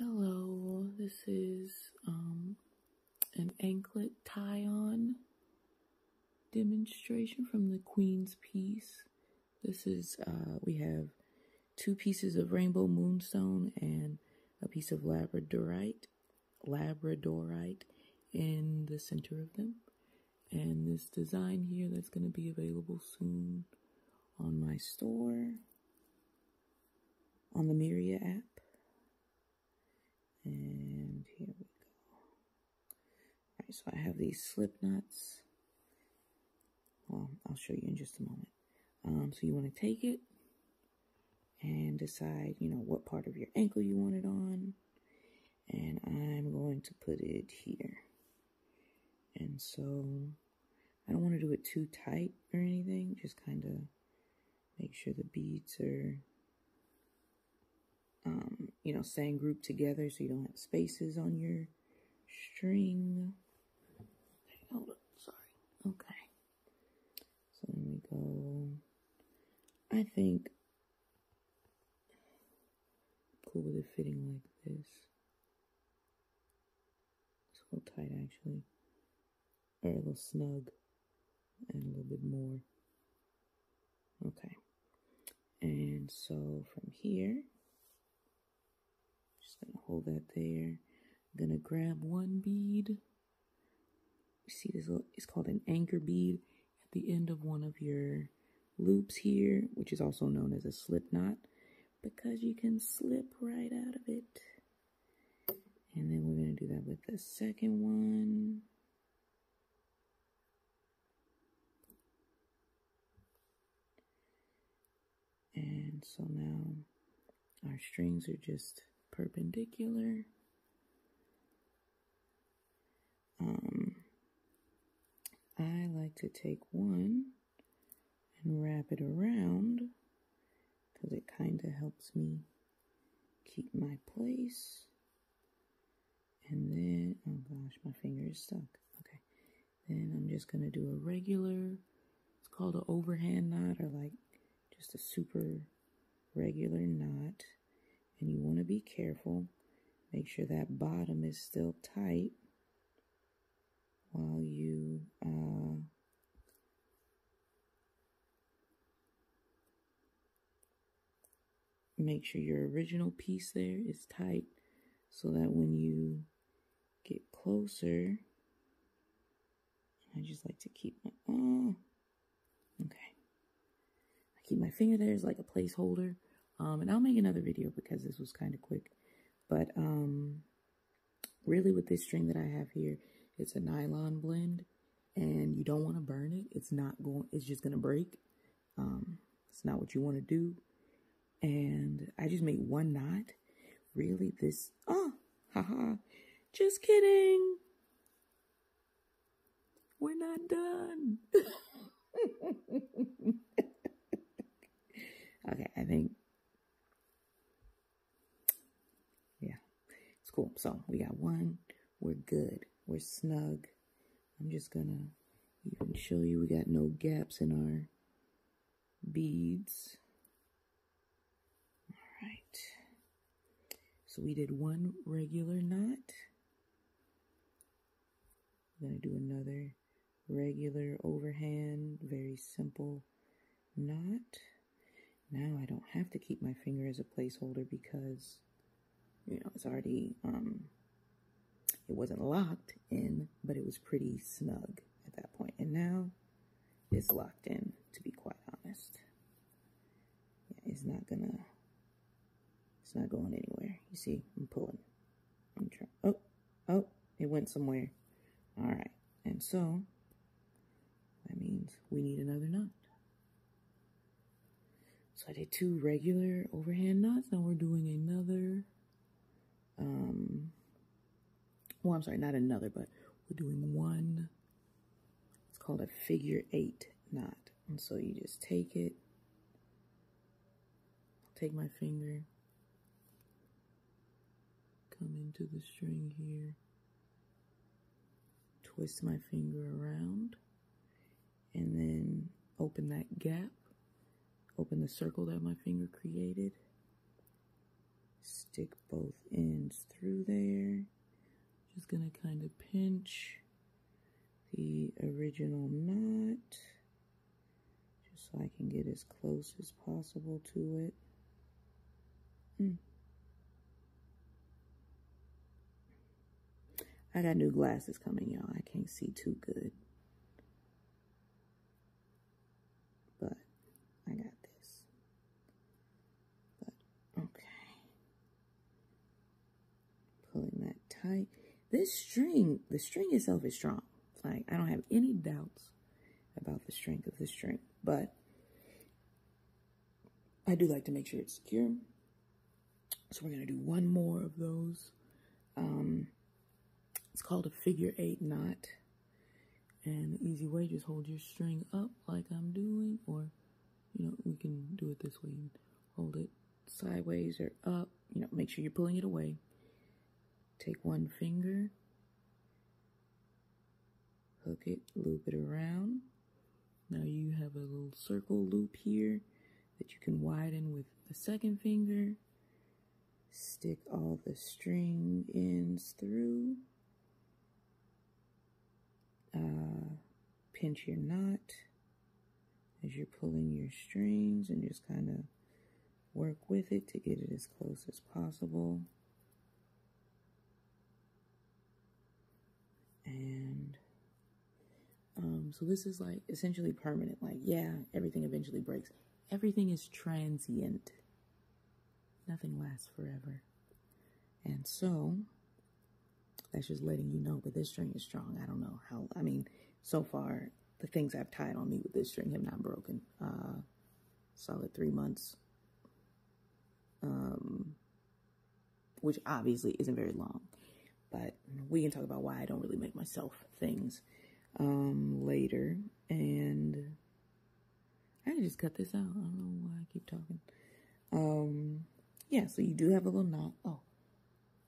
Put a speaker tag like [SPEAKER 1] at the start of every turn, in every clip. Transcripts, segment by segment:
[SPEAKER 1] Hello, this is um, an anklet tie-on demonstration from the Queens' Peace. This is, uh, we have two pieces of rainbow moonstone and a piece of labradorite, labradorite in the center of them. And this design here that's going to be available soon on my store, on the Miiriya app. And here we go. Alright, so I have these slip knots. Well, I'll show you in just a moment. Um, so you want to take it and decide, you know, what part of your ankle you want it on. And I'm going to put it here. And so I don't want to do it too tight or anything. Just kind of make sure the beads are you know, staying group together so you don't have spaces on your string. Okay, hold up, sorry. Okay. So then we go, I think, cool with it fitting like this. It's a little tight actually, or a little snug, and a little bit more. Okay. And so from here, gonna hold that there. I'm gonna grab one bead. You see this little, it's called an anchor bead at the end of one of your loops here, which is also known as a slip knot, because you can slip right out of it. And then we're gonna do that with the second one. And so now our strings are just perpendicular. Um, I like to take one and wrap it around because it kind of helps me keep my place. And then, oh gosh, my finger is stuck. Okay. Then I'm just going to do a regular, it's called an overhand knot or like just a super regular knot and you want to be careful. Make sure that bottom is still tight while you uh, make sure your original piece there is tight so that when you get closer, I just like to keep my, oh, okay. I keep my finger there as like a placeholder um, and I'll make another video because this was kind of quick. But um, really with this string that I have here, it's a nylon blend. And you don't want to burn it. It's not going, it's just going to break. Um, it's not what you want to do. And I just made one knot. Really, this, oh, haha, just kidding. We're not done. okay, I think Cool. So we got one. We're good. We're snug. I'm just going to even show you we got no gaps in our beads. All right. So we did one regular knot. I'm going to do another regular overhand, very simple knot. Now I don't have to keep my finger as a placeholder because you know, it's already, um, it wasn't locked in, but it was pretty snug at that point. And now it's locked in, to be quite honest. Yeah, it's not gonna, it's not going anywhere. You see, I'm pulling. I'm trying, oh, oh, it went somewhere. All right, and so that means we need another knot. So I did two regular overhand knots. Now we're doing another um, well, I'm sorry, not another, but we're doing one. It's called a figure eight knot. And so you just take it, take my finger, come into the string here, twist my finger around, and then open that gap, open the circle that my finger created, stick both ends through there. Just gonna kind of pinch the original knot just so I can get as close as possible to it. Mm. I got new glasses coming, y'all. I can't see too good. But I got this. But okay. Pulling that This string, the string itself is strong. Like, I don't have any doubts about the strength of the string. But I do like to make sure it's secure. So we're going to do one more of those. Um, it's called a figure eight knot. And the easy way, just hold your string up like I'm doing. Or, you know, we can do it this way. And hold it sideways or up. You know, make sure you're pulling it away. Take one finger. Hook it, loop it around. Now you have a little circle loop here that you can widen with the second finger. Stick all the string ends through. Uh, pinch your knot as you're pulling your strings and just kind of work with it to get it as close as possible. And um, so this is like essentially permanent. Like, yeah, everything eventually breaks. Everything is transient. Nothing lasts forever. And so that's just letting you know, but this string is strong. I don't know how, I mean, so far, the things I've tied on me with this string have not broken. Uh, solid three months. Um, which obviously isn't very long. But we can talk about why I don't really make myself things um, later. And I can just cut this out. I don't know why I keep talking. Um, yeah, so you do have a little knot. Oh,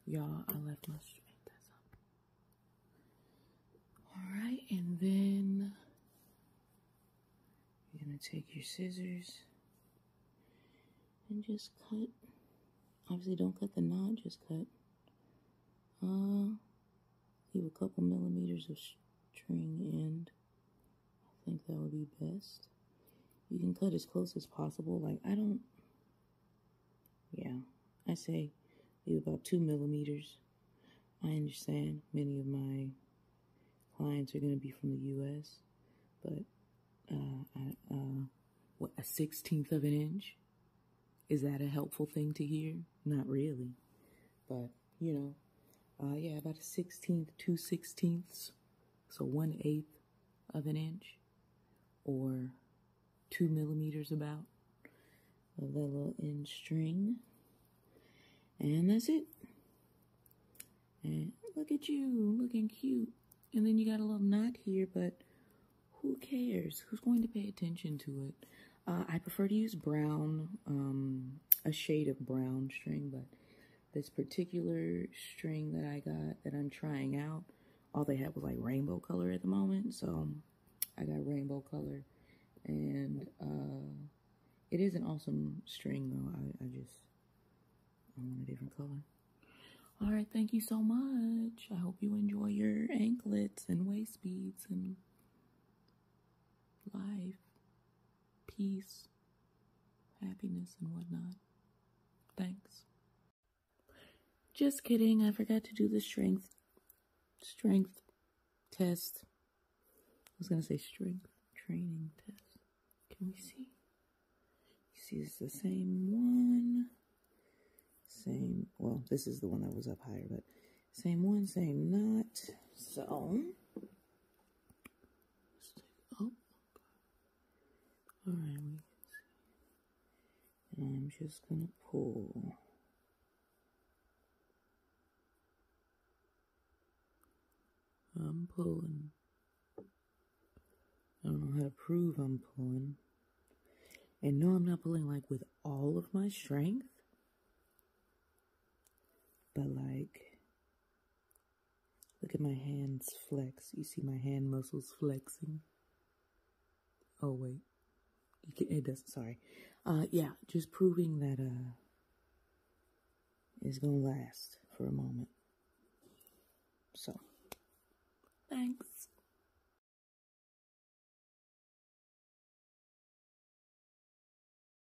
[SPEAKER 1] y'all, I left my string. That's up. All right, and then you're gonna take your scissors and just cut. Obviously, don't cut the knot. Just cut. Uh, leave a couple millimeters of string end. I think that would be best. You can cut as close as possible. Like, I don't, yeah, I say leave about two millimeters. I understand many of my clients are going to be from the U.S., but uh, I, uh, what, a 16th of an inch? Is that a helpful thing to hear? Not really. But, you know, uh, yeah, about a 16th, two sixteenths so one eighth of an inch or two millimeters about of that little end string. And that's it. And look at you, looking cute. And then you got a little knot here, but who cares? Who's going to pay attention to it? Uh, I prefer to use brown, um, a shade of brown string, but this particular string that I got that I'm trying out, all they had was like rainbow color at the moment. So I got rainbow color. And uh, it is an awesome string though. I, I just, I want a different color. All right, thank you so much. I hope you enjoy your anklets and waist beads and life, peace, happiness, and whatnot. Thanks. Just kidding, I forgot to do the strength strength test. I was going to say strength training test. Can we see? You see, it's the same one. Same, well, this is the one that was up higher, but same one, same knot. So, let's take, oh, all right, and I'm just going to pull. I'm pulling. I don't know how to prove I'm pulling. And no, I'm not pulling like with all of my strength. But like, look at my hands flex. You see my hand muscles flexing. Oh wait, you can. It doesn't, Sorry. Uh, yeah, just proving that uh, going to last for a moment. So, thanks.